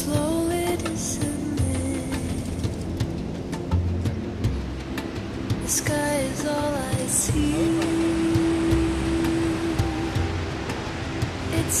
slowly descending. The sky is all I see. It's